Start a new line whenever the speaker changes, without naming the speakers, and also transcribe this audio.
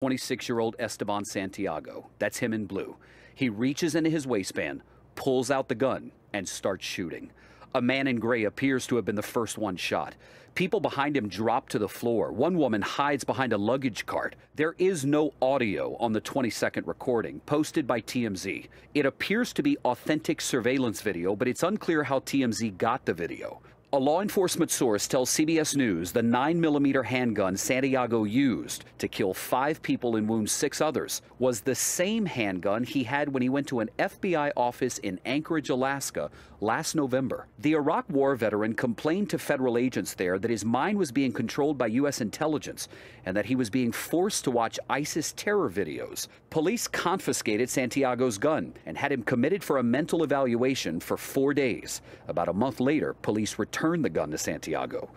26 year old Esteban Santiago. That's him in blue. He reaches into his waistband, pulls out the gun, and starts shooting. A man in gray appears to have been the first one shot. People behind him drop to the floor. One woman hides behind a luggage cart. There is no audio on the 20 second recording posted by TMZ. It appears to be authentic surveillance video, but it's unclear how TMZ got the video. A law enforcement source tells CBS News the 9mm handgun Santiago used to kill five people and wound six others was the same handgun he had when he went to an FBI office in Anchorage, Alaska last November. The Iraq War veteran complained to federal agents there that his mind was being controlled by U.S. intelligence and that he was being forced to watch ISIS terror videos. Police confiscated Santiago's gun and had him committed for a mental evaluation for four days. About a month later, police returned the gun to Santiago.